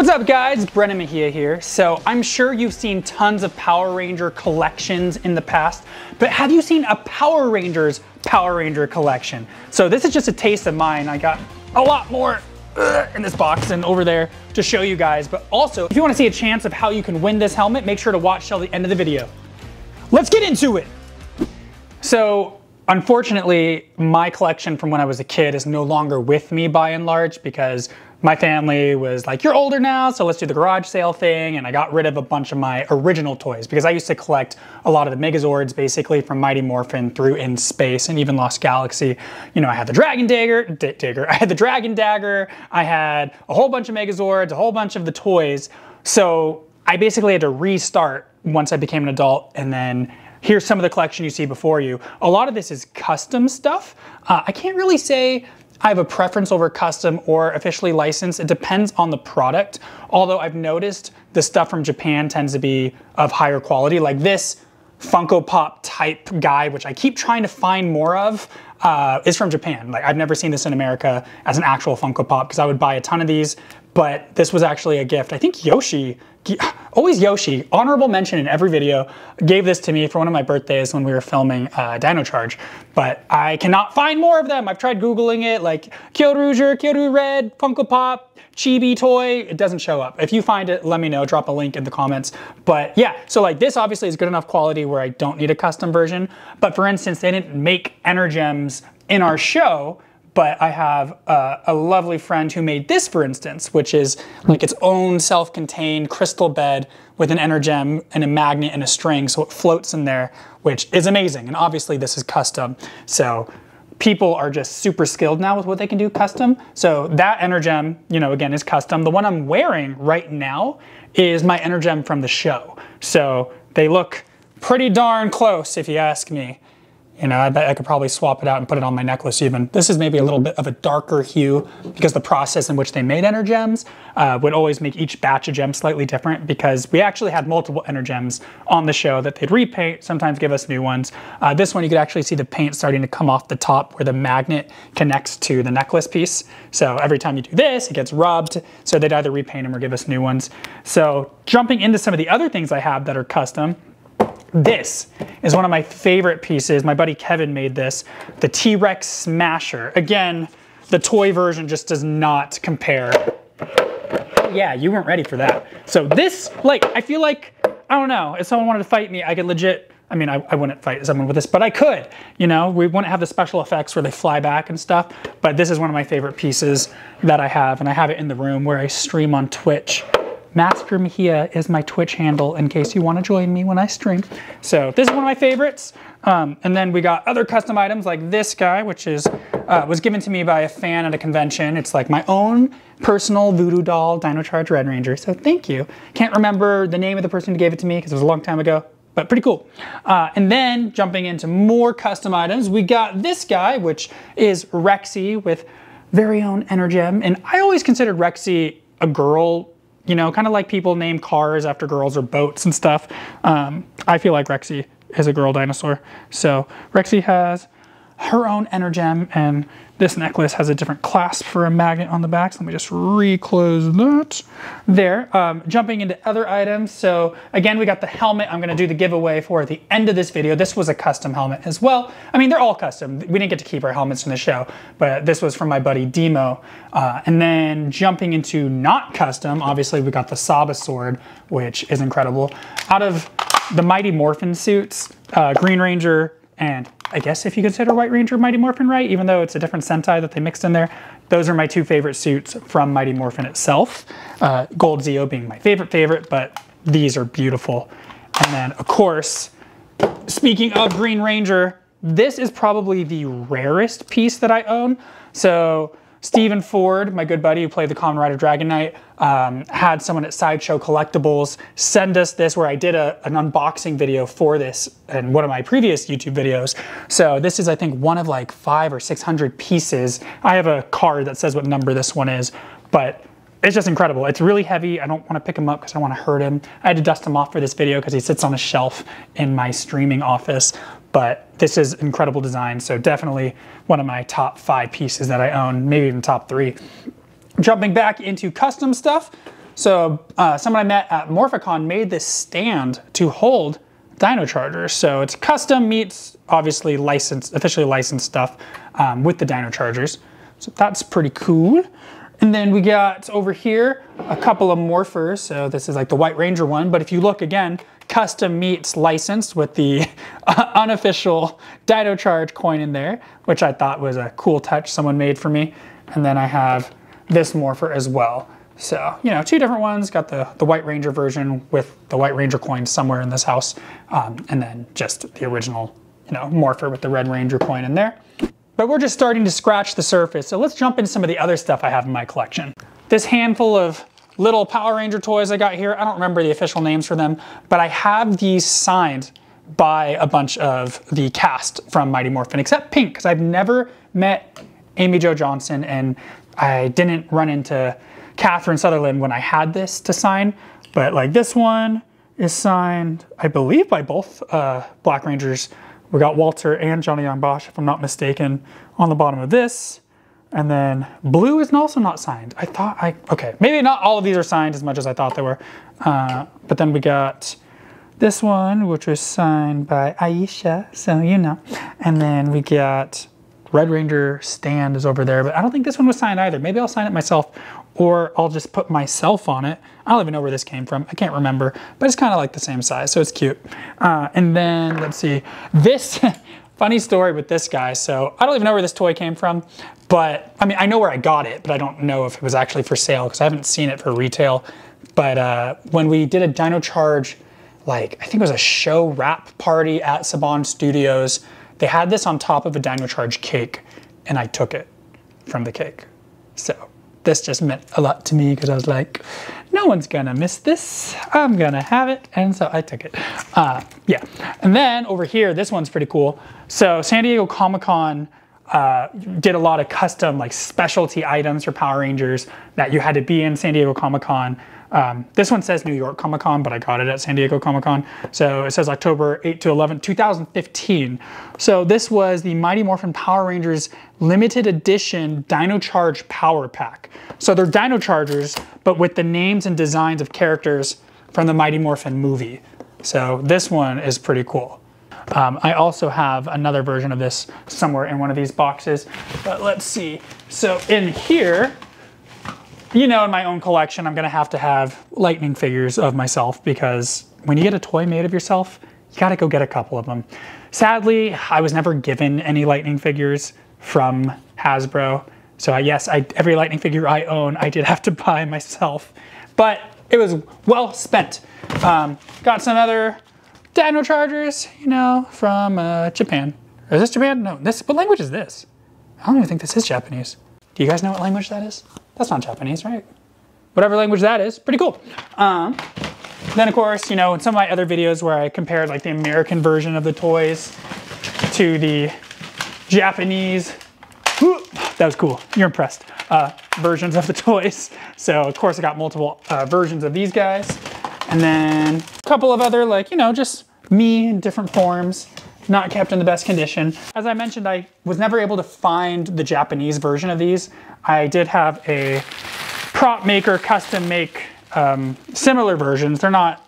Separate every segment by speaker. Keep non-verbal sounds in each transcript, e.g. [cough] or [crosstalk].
Speaker 1: What's up guys, Brennan Mejia here. So I'm sure you've seen tons of Power Ranger collections in the past, but have you seen a Power Rangers Power Ranger collection? So this is just a taste of mine. I got a lot more uh, in this box and over there to show you guys, but also if you wanna see a chance of how you can win this helmet, make sure to watch till the end of the video. Let's get into it. So Unfortunately, my collection from when I was a kid is no longer with me by and large because my family was like, you're older now, so let's do the garage sale thing. And I got rid of a bunch of my original toys because I used to collect a lot of the Megazords basically from Mighty Morphin through In Space and even Lost Galaxy. You know, I had the Dragon Dagger, D Dagger, [laughs] I had the Dragon Dagger, I had a whole bunch of Megazords, a whole bunch of the toys. So I basically had to restart once I became an adult and then here's some of the collection you see before you. A lot of this is custom stuff. Uh, I can't really say I have a preference over custom or officially licensed. It depends on the product. Although I've noticed the stuff from Japan tends to be of higher quality. Like this Funko Pop type guy, which I keep trying to find more of, uh, is from Japan. Like I've never seen this in America as an actual Funko Pop because I would buy a ton of these, but this was actually a gift. I think Yoshi always Yoshi, honorable mention in every video, gave this to me for one of my birthdays when we were filming uh, Dino Charge, but I cannot find more of them. I've tried Googling it, like Kyoryuger, Kyoryu Red, Funko Pop, Chibi Toy, it doesn't show up. If you find it, let me know, drop a link in the comments. But yeah, so like this obviously is good enough quality where I don't need a custom version, but for instance, they didn't make Energems in our show, but I have a, a, lovely friend who made this, for instance, which is like its own self-contained crystal bed with an energem and a magnet and a string, so it floats in there, which is amazing. And obviously this is custom, so people are just super skilled now with what they can do custom. So that energem, you know, again, is custom. The one I'm wearing right now is my energem from the show. So they look pretty darn close, if you ask me. You know, I bet I could probably swap it out and put it on my necklace even. This is maybe a little bit of a darker hue because the process in which they made energems uh, would always make each batch of gems slightly different because we actually had multiple energems on the show that they'd repaint, sometimes give us new ones. Uh, this one you could actually see the paint starting to come off the top where the magnet connects to the necklace piece. So every time you do this, it gets rubbed. So they'd either repaint them or give us new ones. So jumping into some of the other things I have that are custom, this is one of my favorite pieces. My buddy Kevin made this, the T-Rex Smasher. Again, the toy version just does not compare. Yeah, you weren't ready for that. So this, like, I feel like, I don't know, if someone wanted to fight me, I could legit, I mean, I, I wouldn't fight someone with this, but I could, you know? We wouldn't have the special effects where they fly back and stuff, but this is one of my favorite pieces that I have, and I have it in the room where I stream on Twitch. Master Mejia is my Twitch handle in case you want to join me when I stream. So this is one of my favorites. Um, and then we got other custom items like this guy, which is uh, was given to me by a fan at a convention. It's like my own personal voodoo doll Dino Charge Red Ranger. So thank you. Can't remember the name of the person who gave it to me because it was a long time ago, but pretty cool. Uh, and then jumping into more custom items, we got this guy, which is Rexy with very own Energem. And I always considered Rexy a girl you know, kind of like people name cars after girls or boats and stuff. Um, I feel like Rexy is a girl dinosaur. So Rexy has her own Energem and this necklace has a different clasp for a magnet on the back. So let me just reclose that there. Um, jumping into other items. So again, we got the helmet I'm gonna do the giveaway for at the end of this video. This was a custom helmet as well. I mean, they're all custom. We didn't get to keep our helmets from the show, but this was from my buddy Demo. Uh, and then jumping into not custom, obviously we got the Saba sword, which is incredible. Out of the Mighty Morphin suits, uh, Green Ranger, and I guess if you consider White Ranger Mighty Morphin right, even though it's a different Sentai that they mixed in there, those are my two favorite suits from Mighty Morphin itself. Uh, Gold Zeo being my favorite favorite, but these are beautiful. And then of course, speaking of Green Ranger, this is probably the rarest piece that I own. So Stephen Ford, my good buddy who played the Kamen Rider Dragon Knight, um, had someone at Sideshow Collectibles send us this where I did a, an unboxing video for this in one of my previous YouTube videos. So this is, I think, one of like five or 600 pieces. I have a card that says what number this one is, but it's just incredible. It's really heavy. I don't want to pick him up because I want to hurt him. I had to dust him off for this video because he sits on a shelf in my streaming office. But this is incredible design. So definitely one of my top five pieces that I own, maybe even top three. Jumping back into custom stuff. So uh, someone I met at Morphicon made this stand to hold Dino Chargers. So it's custom meets obviously licensed, officially licensed stuff um, with the Dino Chargers. So that's pretty cool. And then we got over here a couple of morphers. So this is like the White Ranger one, but if you look again, custom meets licensed with the [laughs] unofficial Dino Charge coin in there, which I thought was a cool touch someone made for me. And then I have this morpher as well. So, you know, two different ones. Got the, the White Ranger version with the White Ranger coin somewhere in this house. Um, and then just the original, you know, morpher with the Red Ranger coin in there. But we're just starting to scratch the surface. So let's jump into some of the other stuff I have in my collection. This handful of little Power Ranger toys I got here, I don't remember the official names for them, but I have these signed by a bunch of the cast from Mighty Morphin, except Pink, because I've never met Amy Jo Johnson and I didn't run into Catherine Sutherland when I had this to sign, but like this one is signed, I believe, by both uh, Black Rangers we got Walter and Johnny Yong Bosch, if I'm not mistaken, on the bottom of this. And then blue is also not signed. I thought I, okay, maybe not all of these are signed as much as I thought they were. Uh, but then we got this one, which was signed by Aisha, so you know. And then we got Red Ranger stand is over there, but I don't think this one was signed either. Maybe I'll sign it myself or I'll just put myself on it. I don't even know where this came from. I can't remember, but it's kind of like the same size, so it's cute. Uh, and then let's see, this, [laughs] funny story with this guy. So I don't even know where this toy came from, but I mean, I know where I got it, but I don't know if it was actually for sale because I haven't seen it for retail. But uh, when we did a Dino Charge, like I think it was a show wrap party at Saban Studios, they had this on top of a Dino Charge cake and I took it from the cake. So this just meant a lot to me because I was like, no one's gonna miss this. I'm gonna have it. And so I took it. Uh, yeah. And then over here, this one's pretty cool. So San Diego Comic-Con uh, did a lot of custom like specialty items for Power Rangers that you had to be in San Diego Comic-Con um, this one says New York Comic Con, but I got it at San Diego Comic Con. So it says October 8 to 11, 2015. So this was the Mighty Morphin Power Rangers limited edition Dino Charge Power Pack. So they're Dino Chargers, but with the names and designs of characters from the Mighty Morphin movie. So this one is pretty cool. Um, I also have another version of this somewhere in one of these boxes, but let's see. So in here, you know, in my own collection, I'm gonna have to have lightning figures of myself because when you get a toy made of yourself, you gotta go get a couple of them. Sadly, I was never given any lightning figures from Hasbro. So yes, I, every lightning figure I own, I did have to buy myself, but it was well spent. Um, got some other Dino Chargers, you know, from uh, Japan. Is this Japan? No, this, what language is this? I don't even think this is Japanese. Do you guys know what language that is? That's not Japanese, right? Whatever language that is, pretty cool. Um, then of course, you know, in some of my other videos where I compared like the American version of the toys to the Japanese, that was cool, you're impressed, uh, versions of the [laughs] toys. So of course I got multiple uh, versions of these guys. And then a couple of other like, you know, just me in different forms not kept in the best condition. As I mentioned, I was never able to find the Japanese version of these. I did have a prop maker custom make um, similar versions. They're not,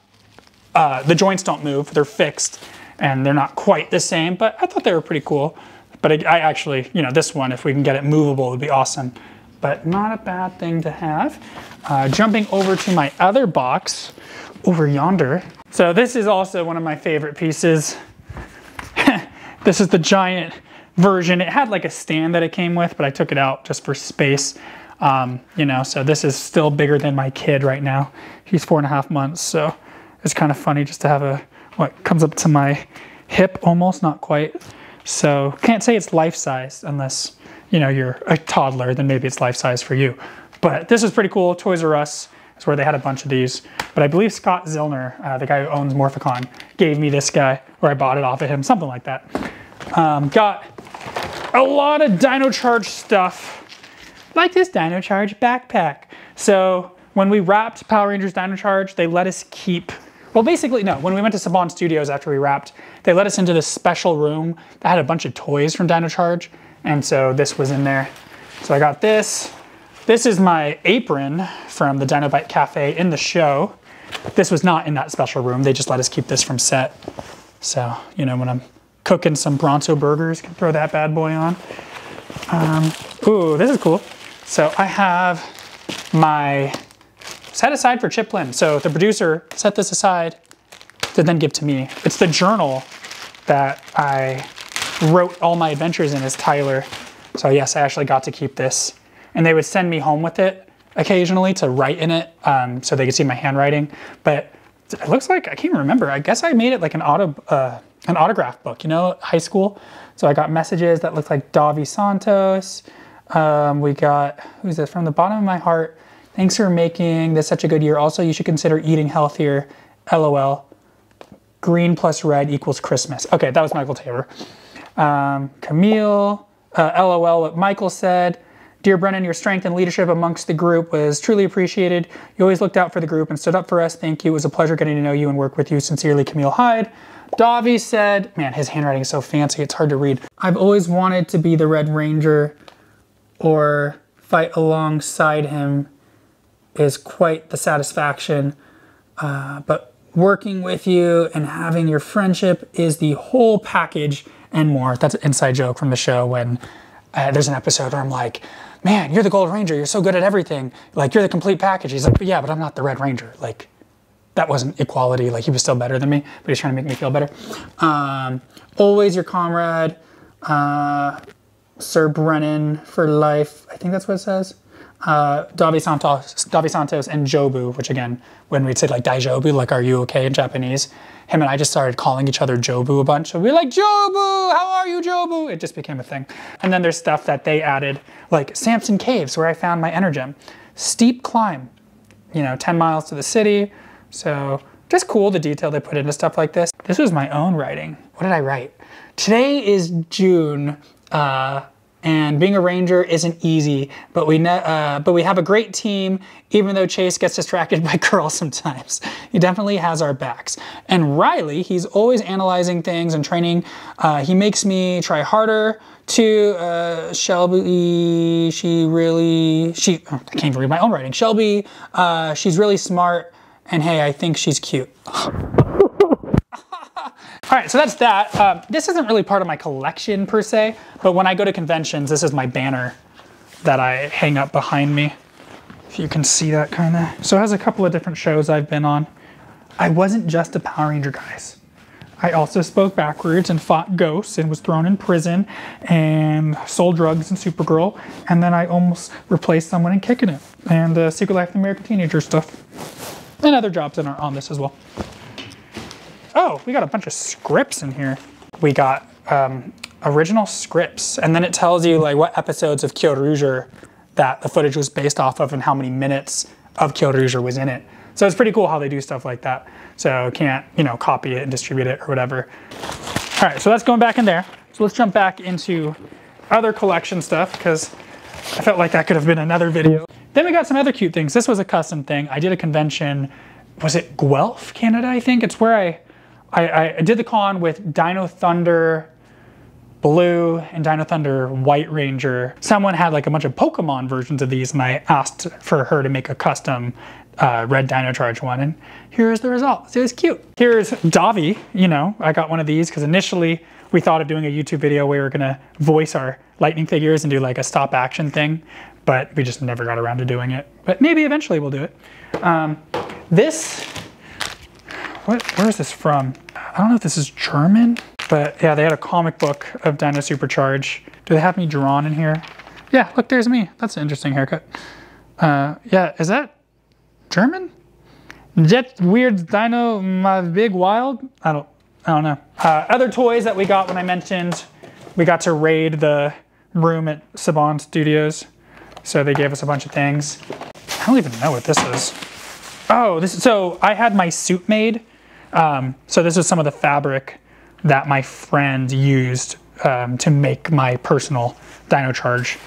Speaker 1: uh, the joints don't move, they're fixed and they're not quite the same, but I thought they were pretty cool. But I, I actually, you know, this one, if we can get it movable, would be awesome. But not a bad thing to have. Uh, jumping over to my other box over yonder. So this is also one of my favorite pieces. [laughs] This is the giant version. It had like a stand that it came with, but I took it out just for space. Um, you know, so this is still bigger than my kid right now. He's four and a half months, so it's kind of funny just to have a, what comes up to my hip almost, not quite. So can't say it's life size unless, you know, you're a toddler, then maybe it's life size for you. But this is pretty cool. Toys R Us is where they had a bunch of these. But I believe Scott Zillner, uh, the guy who owns Morphicon, gave me this guy, or I bought it off of him, something like that. Um, got a lot of Dino Charge stuff, like this Dino Charge backpack. So when we wrapped Power Rangers Dino Charge, they let us keep, well basically no, when we went to Saban Studios after we wrapped, they let us into this special room that had a bunch of toys from Dino Charge. And so this was in there. So I got this, This is my apron from the Dinobite Cafe in the show. This was not in that special room. They just let us keep this from set. So, you know, when I'm cooking some Bronto burgers, can throw that bad boy on. Um, ooh, this is cool. So I have my set aside for Chip Lynn. So the producer set this aside to then give to me. It's the journal that I wrote all my adventures in as Tyler. So yes, I actually got to keep this. And they would send me home with it occasionally to write in it um, so they could see my handwriting. But it looks like, I can't remember, I guess I made it like an, auto, uh, an autograph book, you know, high school. So I got messages that looked like Davi Santos. Um, we got, who's this, from the bottom of my heart, thanks for making this such a good year. Also, you should consider eating healthier, LOL. Green plus red equals Christmas. Okay, that was Michael Taber. Um, Camille, uh, LOL, what Michael said. Dear Brennan, your strength and leadership amongst the group was truly appreciated. You always looked out for the group and stood up for us. Thank you. It was a pleasure getting to know you and work with you. Sincerely, Camille Hyde. Davi said, man, his handwriting is so fancy, it's hard to read. I've always wanted to be the Red Ranger or fight alongside him is quite the satisfaction. Uh, but working with you and having your friendship is the whole package and more. That's an inside joke from the show when uh, there's an episode where I'm like, man, you're the Gold Ranger. You're so good at everything. Like, you're the complete package. He's like, but yeah, but I'm not the Red Ranger. Like, that wasn't equality. Like, he was still better than me, but he's trying to make me feel better. Um, always your comrade, uh, Sir Brennan for life. I think that's what it says. Uh, Davi Santos, Davi Santos and Jobu, which again, when we'd say like Daijobu, like are you okay in Japanese, him and I just started calling each other Jobu a bunch. So we are like, Jobu, how are you, Jobu? It just became a thing. And then there's stuff that they added, like Samson Caves, where I found my Energem. Steep climb, you know, 10 miles to the city. So just cool the detail they put into stuff like this. This was my own writing. What did I write? Today is June. Uh, and being a ranger isn't easy, but we uh, but we have a great team. Even though Chase gets distracted [laughs] by girls sometimes, he definitely has our backs. And Riley, he's always analyzing things and training. Uh, he makes me try harder. To uh, Shelby, she really she oh, I can't even read my own writing. Shelby, uh, she's really smart, and hey, I think she's cute. [laughs] All right, so that's that. Um, this isn't really part of my collection per se, but when I go to conventions, this is my banner that I hang up behind me. If you can see that kind of. So it has a couple of different shows I've been on. I wasn't just a Power Ranger, guys. I also spoke backwards and fought ghosts and was thrown in prison and sold drugs in Supergirl. And then I almost replaced someone in Kicking It and uh, Secret Life of the American Teenager stuff. And other jobs that are on this as well. Oh, we got a bunch of scripts in here. We got um, original scripts, and then it tells you like what episodes of Kyoryuger that the footage was based off of and how many minutes of Kyoryuger was in it. So it's pretty cool how they do stuff like that. So can't, you know, copy it and distribute it or whatever. All right, so that's going back in there. So let's jump back into other collection stuff because I felt like that could have been another video. Then we got some other cute things. This was a custom thing. I did a convention, was it Guelph, Canada, I think? It's where I I, I did the con with Dino Thunder Blue and Dino Thunder White Ranger. Someone had like a bunch of Pokemon versions of these and I asked for her to make a custom uh, red Dino Charge one and here's the result. It was cute. Here's Davi, you know, I got one of these because initially we thought of doing a YouTube video where we were gonna voice our lightning figures and do like a stop action thing, but we just never got around to doing it. But maybe eventually we'll do it. Um, this what, where is this from? I don't know if this is German, but yeah, they had a comic book of Dino Supercharge. Do they have me drawn in here? Yeah, look, there's me. That's an interesting haircut. Uh, yeah, is that German? Jet Weird Dino My Big Wild? I don't, I don't know. Uh, other toys that we got when I mentioned we got to raid the room at Saban Studios. So they gave us a bunch of things. I don't even know what this is. Oh, this is, so I had my suit made um, so this is some of the fabric that my friend used um, to make my personal Dino Charge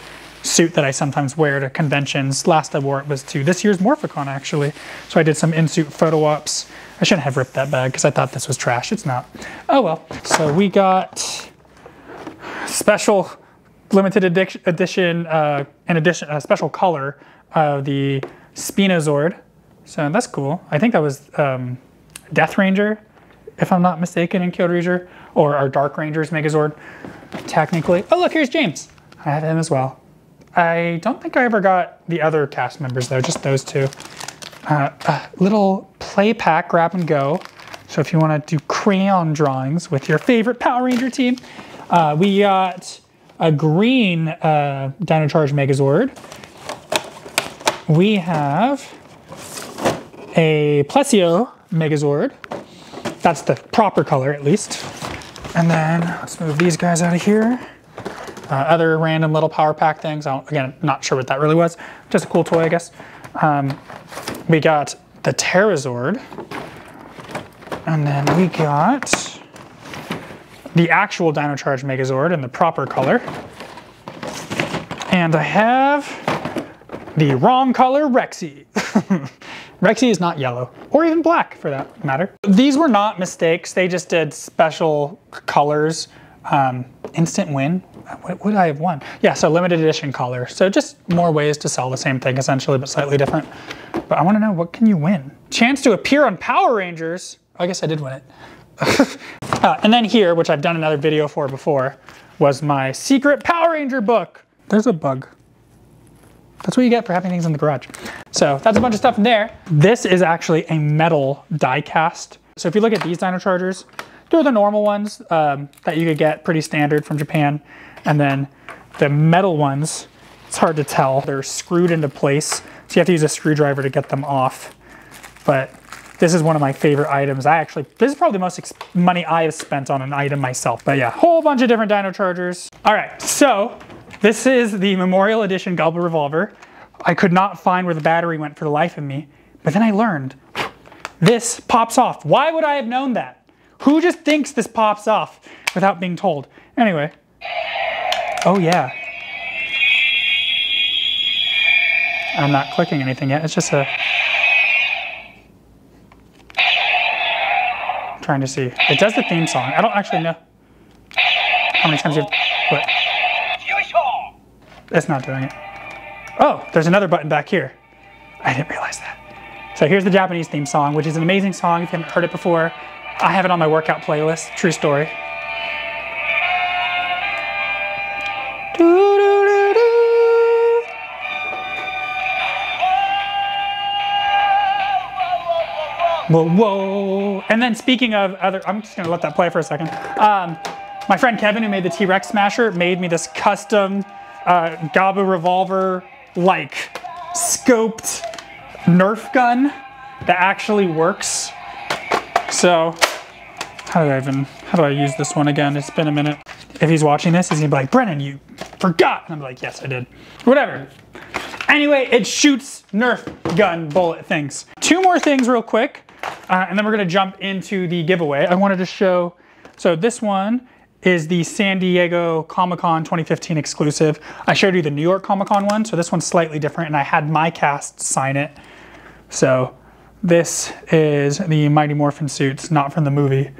Speaker 1: suit that I sometimes wear to conventions. Last I wore it was to this year's Morphicon actually. So I did some in-suit photo ops. I shouldn't have ripped that bag because I thought this was trash. It's not. Oh well. So we got special limited edition, uh, an edition, a special color of the Spinozord. So that's cool. I think that was um, Deathryuger, if I'm not mistaken, in Kyoryuger or our Dark Rangers Megazord, technically. Oh, look, here's James. I have him as well. I don't think I ever got the other cast members though, just those two. Uh, little play pack grab and go. So if you want to do crayon drawings with your favorite Power Ranger team, uh, we got a green uh, Dino Charge Megazord. We have a Plesio Megazord. That's the proper color, at least. And then let's move these guys out of here. Uh, other random little power pack things. Again, not sure what that really was. Just a cool toy, I guess. Um, we got the Terrazord. And then we got the actual Dino Charge Megazord in the proper color. And I have the wrong color Rexy. [laughs] Rexy is not yellow, or even black for that matter. These were not mistakes, they just did special colors. Um, instant win, what would I have won? Yeah, so limited edition color. So just more ways to sell the same thing essentially, but slightly different. But I wanna know, what can you win? Chance to appear on Power Rangers. I guess I did win it. [laughs] uh, and then here, which I've done another video for before, was my secret Power Ranger book. There's a bug. That's what you get for having things in the garage. So that's a bunch of stuff in there. This is actually a metal die cast. So if you look at these Dino Chargers, they're the normal ones um, that you could get pretty standard from Japan. And then the metal ones, it's hard to tell. They're screwed into place. So you have to use a screwdriver to get them off. But this is one of my favorite items. I actually, this is probably the most money I have spent on an item myself. But yeah, whole bunch of different Dino Chargers. All right, so this is the Memorial Edition Gabu Revolver. I could not find where the battery went for the life of me, but then I learned this pops off. Why would I have known that? Who just thinks this pops off without being told? Anyway. Oh yeah. I'm not clicking anything yet. It's just a trying to see. It does the theme song. I don't actually know how many times you have. What? It's not doing it. Oh, there's another button back here. I didn't realize that. So here's the Japanese theme song, which is an amazing song. If you haven't heard it before, I have it on my workout playlist. True story. Whoa, whoa. And then speaking of other, I'm just gonna let that play for a second. Um, my friend Kevin, who made the T-Rex Smasher, made me this custom uh, Gabu revolver, like scoped Nerf gun that actually works. So, how do I even, how do I use this one again? It's been a minute. If he's watching this, he's gonna be like, Brennan, you forgot. And I'm like, yes, I did. Whatever. Anyway, it shoots Nerf gun bullet things. Two more things real quick. Uh, and then we're gonna jump into the giveaway. I wanted to show, so this one is the San Diego Comic-Con 2015 exclusive. I showed you the New York Comic-Con one, so this one's slightly different and I had my cast sign it. So this is the Mighty Morphin suits, not from the movie.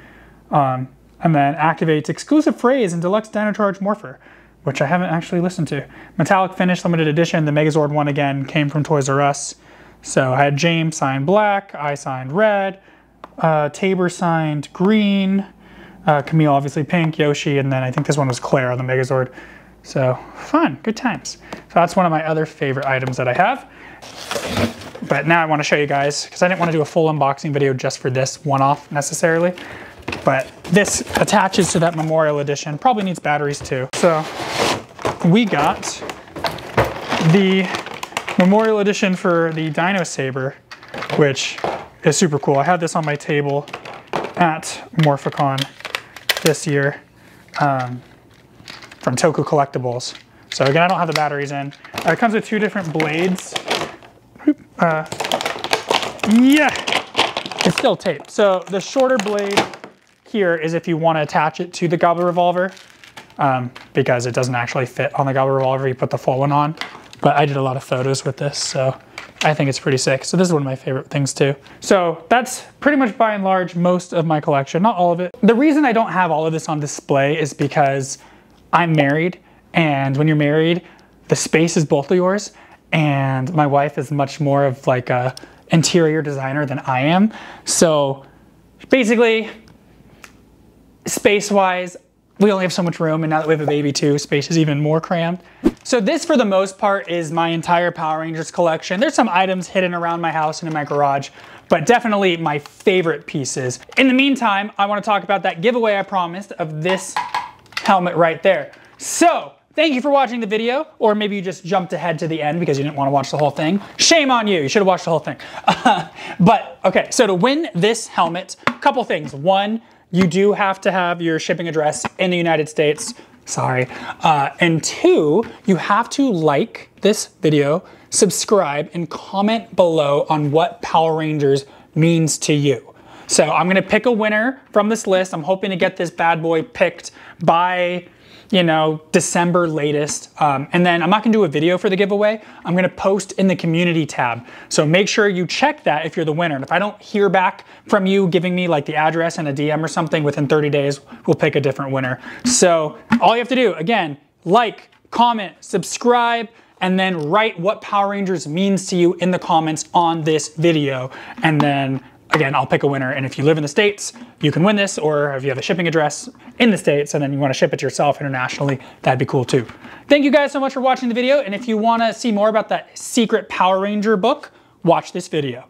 Speaker 1: Um, and then activates exclusive phrase in Deluxe Dino Charge Morpher, which I haven't actually listened to. Metallic finish, limited edition. The Megazord one again came from Toys R Us. So I had James sign black, I signed red, uh, Taber signed green, uh, Camille obviously pink, Yoshi, and then I think this one was Claire on the Megazord. So fun, good times. So that's one of my other favorite items that I have. But now I want to show you guys, because I didn't want to do a full unboxing video just for this one-off necessarily. But this attaches to that Memorial Edition, probably needs batteries too. So we got the Memorial Edition for the Dino Saber, which is super cool. I had this on my table at Morphicon this year um, from Toku Collectibles. So again, I don't have the batteries in. Uh, it comes with two different blades. Uh, yeah, it's still taped. So the shorter blade here is if you want to attach it to the Gabu Revolver um, because it doesn't actually fit on the Gabu Revolver. You put the full one on. But I did a lot of photos with this, so I think it's pretty sick. So this is one of my favorite things too. So that's pretty much by and large most of my collection, not all of it. The reason I don't have all of this on display is because I'm married And when you're married, the space is both of yours. And my wife is much more of like a interior designer than I am. So basically, space wise, we only have so much room and now that we have a baby too, space is even more crammed. So this for the most part is my entire Power Rangers collection. There's some items hidden around my house and in my garage, but definitely my favorite pieces. In the meantime, I wanna talk about that giveaway I promised of this helmet right there. So, Thank you for watching the video, or maybe you just jumped ahead to the end because you didn't want to watch the whole thing. Shame on you, you should have watched the whole thing. [laughs] but, okay, so to win this helmet, a couple things. One, you do have to have your shipping address in the United States. Sorry. Uh, and two, you have to like this video, subscribe, and comment below on what Power Rangers means to you. So I'm gonna pick a winner from this list. I'm hoping to get this bad boy picked by you know, December latest. Um, and then I'm not gonna do a video for the giveaway. I'm gonna post in the community tab. So make sure you check that if you're the winner. And if I don't hear back from you giving me like the address and a DM or something within 30 days, we'll pick a different winner. So all you have to do, again, like, comment, subscribe, and then write what Power Rangers means to you in the comments on this video. And then again, I'll pick a winner. And if you live in the States, you can win this, or if you have a shipping address in the States and then you wanna ship it yourself internationally, that'd be cool too. Thank you guys so much for watching the video. And if you wanna see more about that secret Power Ranger book, watch this video.